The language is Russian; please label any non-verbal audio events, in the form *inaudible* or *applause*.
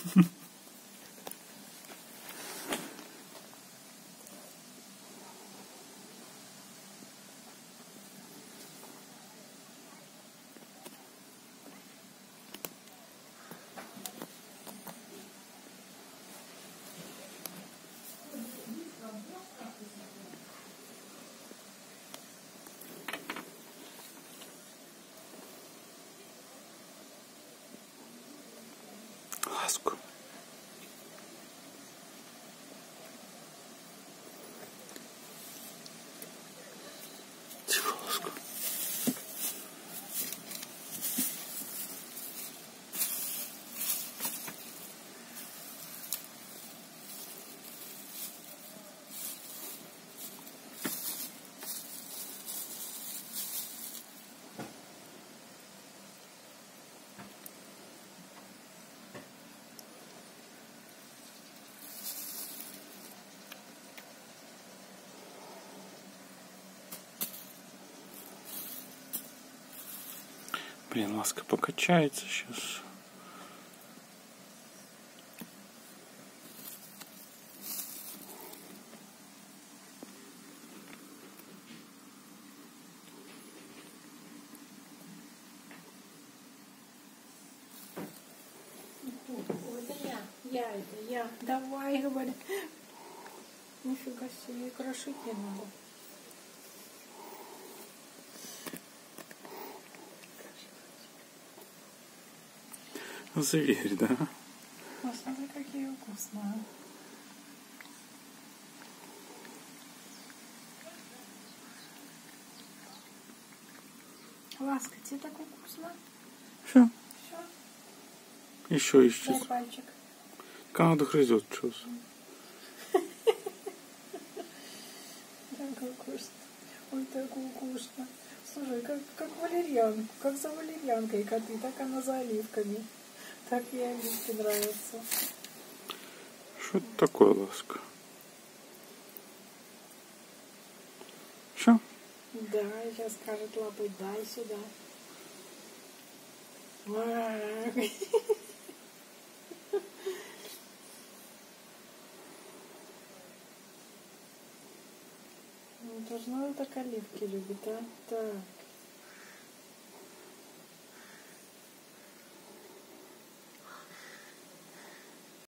Mm-hmm. *laughs* casco. Блин, ласка покачается сейчас. Я, это я. Давай, говорит. Нифига себе, крошить не надо. Зверь, да? Посмотри, какие вкусные. Ласка, тебе так вкусно? Все. Все, Еще дай исчез. пальчик. Канада грызет что Так *laughs* вкусно. Ой, так вкусно. Слушай, как, как валерьянку, как за валерьянкой коты, так она за оливками. Так ей оливки нравятся. Что это такое, ласка? Все? Да, сейчас скажет лапой, дай сюда. Ну, тоже надо так оливки любит, а? Так.